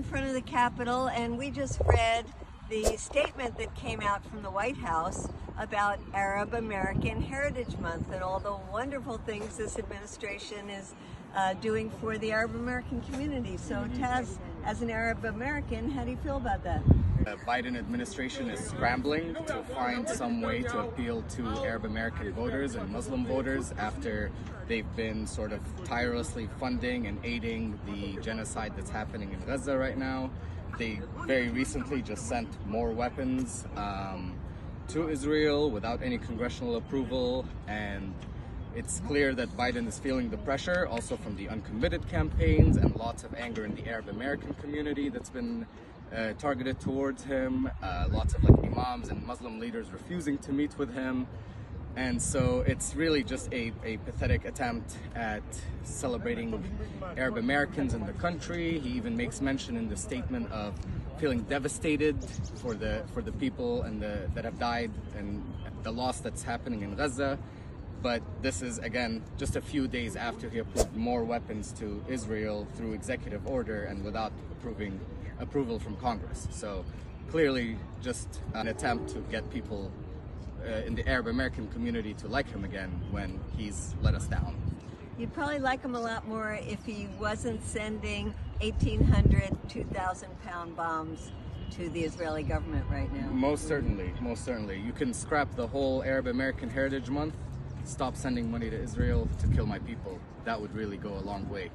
in front of the Capitol, and we just read the statement that came out from the White House about Arab American Heritage Month and all the wonderful things this administration is uh, doing for the Arab American community. So, Taz, as an Arab American, how do you feel about that? The Biden administration is scrambling to find some way to appeal to Arab American voters and Muslim voters after they've been sort of tirelessly funding and aiding the genocide that's happening in Gaza right now. They very recently just sent more weapons um, to Israel without any congressional approval, and it's clear that Biden is feeling the pressure also from the uncommitted campaigns and lots of anger in the Arab American community that's been uh, targeted towards him. Uh, lots of like imams and Muslim leaders refusing to meet with him. And so it's really just a, a pathetic attempt at celebrating Arab Americans in the country. He even makes mention in the statement of feeling devastated for the for the people and the that have died and the loss that's happening in Gaza. But this is again just a few days after he approved more weapons to Israel through executive order and without approving approval from Congress. So clearly just an attempt to get people uh, in the Arab American community to like him again when he's let us down. You'd probably like him a lot more if he wasn't sending 1,800, 2,000 pound bombs to the Israeli government right now. Most certainly, most certainly. You can scrap the whole Arab American Heritage Month, stop sending money to Israel to kill my people. That would really go a long way.